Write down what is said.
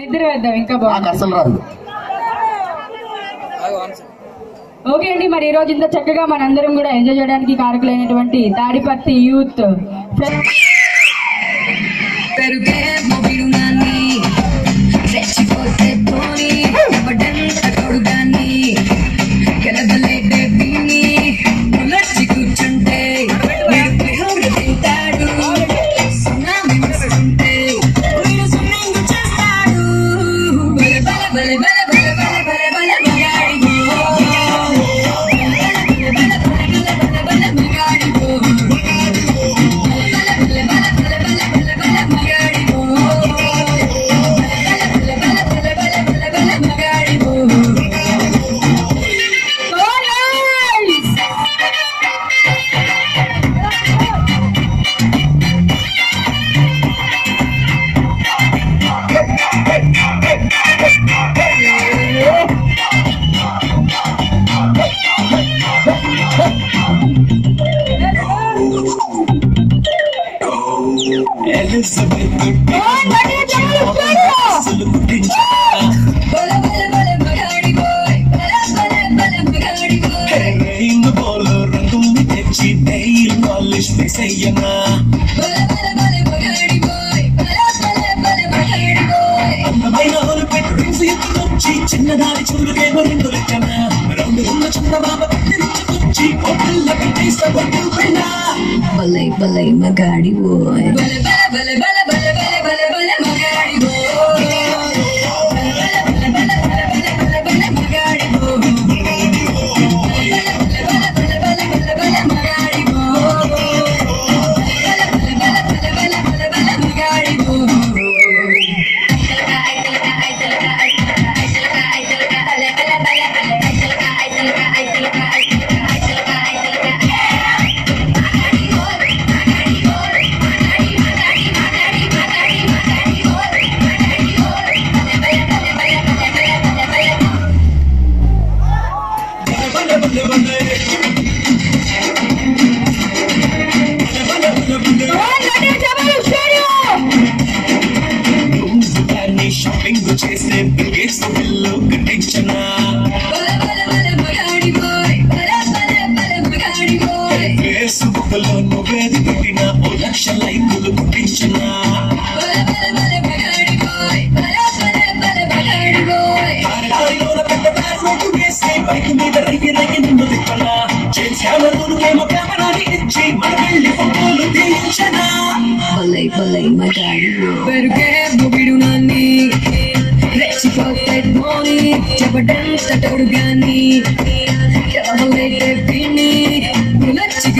నిద్ర వేద్దాం ఇంకా బాగుంది. అసలు రాదు. ఓకే అండి మరి ఈ రోజు ఇంత చక్కగా మనందరం కూడా ఎంజాయ్ చేయడానికి కారకులైనటువంటి తాడిపత్తి యూత్. చిన్నదాని చూడుకేమో రెండు లెక్కన రెండు ఉన్న చంద్రబాబు వచ్చి హోటల్ పెట్టేస్తా హోటల్ పైన బలై బలై మగాడి ఓయ్ చేసిరే బిల్ గేట్స్ పిల్లు కట్టించనా ఫేస్బుక్లో నువ్వేది పెట్టినా ఓ లక్ష లైకులు పుట్టించనా బైక్ మీద రంగి రంగి నిన్ను తిప్పనా చేశాను నువ్వేమో కెమెరాని ఇచ్చి మన వెళ్ళి ఫోటోలు తీయించనా భలై భలై మజాడి పెరుగే చెప్పడేసేటోడు గాని కావలేటే విని గులచ్చి